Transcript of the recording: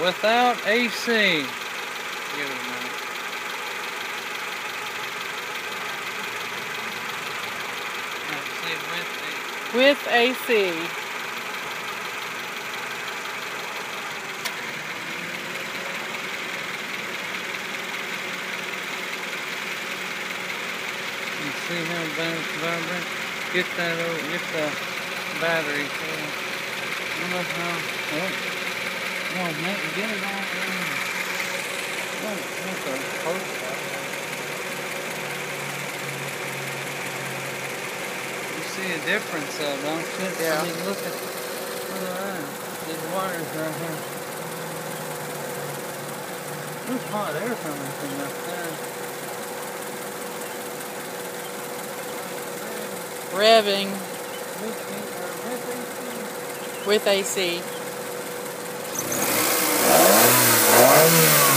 without AC. Give it a minute. With AC. You see how vibrant? Get that over, get the battery. Look how, oh, man, get it on. What's a post You see a difference though, don't you? Yeah. I mean, look at, look that. These wires right here. There's hot air coming from up there. Revving With, with AC. Thank you.